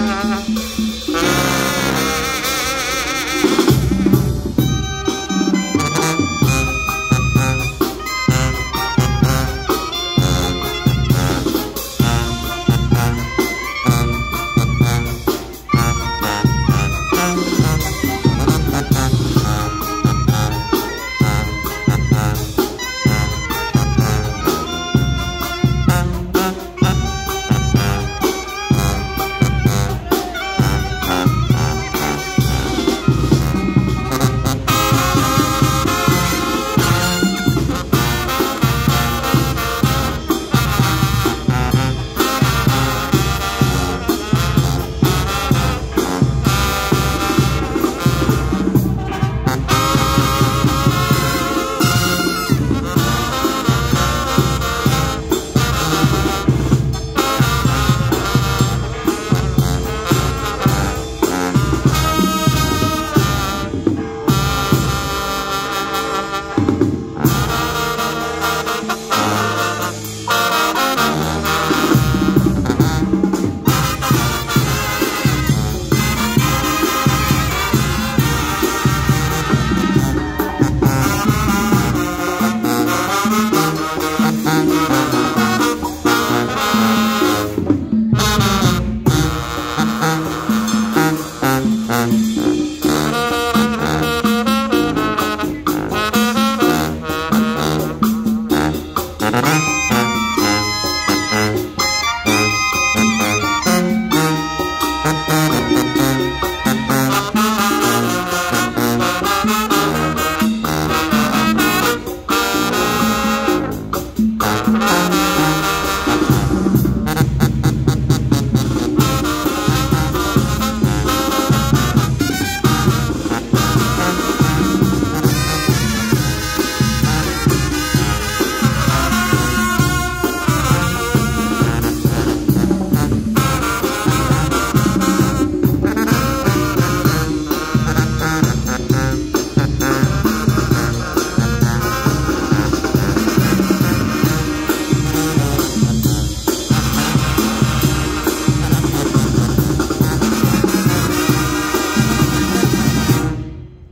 Mm-hmm.